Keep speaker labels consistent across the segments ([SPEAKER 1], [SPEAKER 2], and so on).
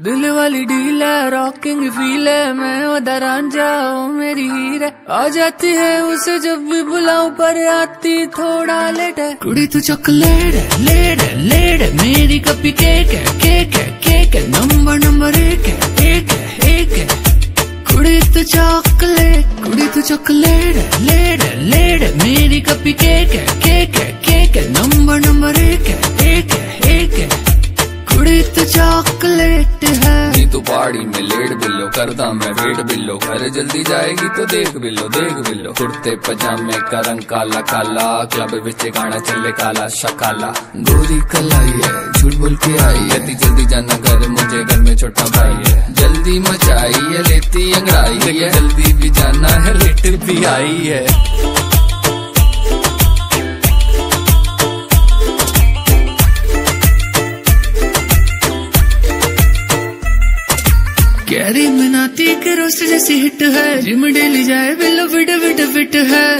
[SPEAKER 1] दिल वाली डील है रॉकिंग फील है, मैं उधर रांझा ओ मेरी हीर है। आ जाती है उसे जब भी बुलाऊं, पर आती थोड़ा लेट है। कुड़ी, तू चॉकलेट है लेट है लेट है। मेरी कपी केक है केक है केक है। नंबर नंबर एक है एक है एक है। कुड़ी, तू चॉकलेट कुड़ी, तू चॉकलेट है लेट है लेट है। मेरी कपी केक है केक है केक है। नंबर नंबर एक है। चॉकलेट है।
[SPEAKER 2] नी तू पहाड़ी में लेट बिल्लो, करदा मैं वेट बिल्लो। घर जल्दी जाएगी तो देख बिल्लो देख बिल्लो। कुर्ते, पजामे का रंग काला काला, क्लब विच गाना चले काला शकाला। गोरी कलाई है, झूठ बोल के आई है। जल्दी जाना घर, मुझे घर में छोटा भाई है। जल्दी मचाई है, लेती अंगड़ाई है। जल्दी भी जाना है, लेट भी आई है।
[SPEAKER 1] कैरी मिनाती के रोस्ट जैसी हिट है। जिम डेली जाए बिल्लो फिट फिट फिट है।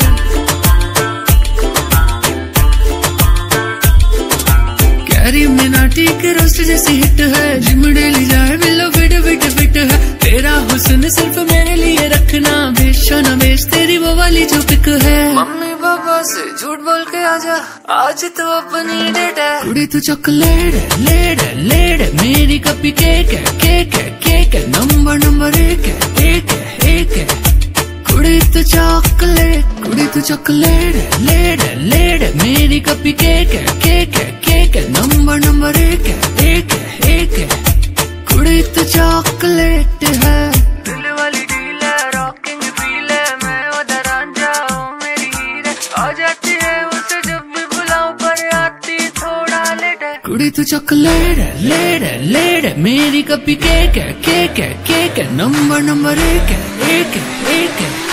[SPEAKER 1] कैरी मिनाटी के रोस्ट जैसी हिट है। जिम डेली जाए बिल्लो फिट फिट बिट है। तेरा हुस्न सिर्फ़ मेरे लिए रखना, बेशो न बेच तेरी वो वाली जो पिक है। पापा से झूठ बोल के आजा। आज तो अपनी डेट है। कुड़ी तू चॉकलेट है लेट है लेट है मेरी कपी केक है केक है केक है। नंबर नंबर एक है एक है एक है। कुड़ी तू चॉकलेट कुड़ी तू चॉकलेट है लेट है लेट है मेरी कपी केक है केक है केक है। नंबर नंबर एक है एक है एक है। कुड़ी तू चॉकलेट है। कुड़ी तू चॉकलेट है है मेरी cupcake cake cake number number एक है एक है, एक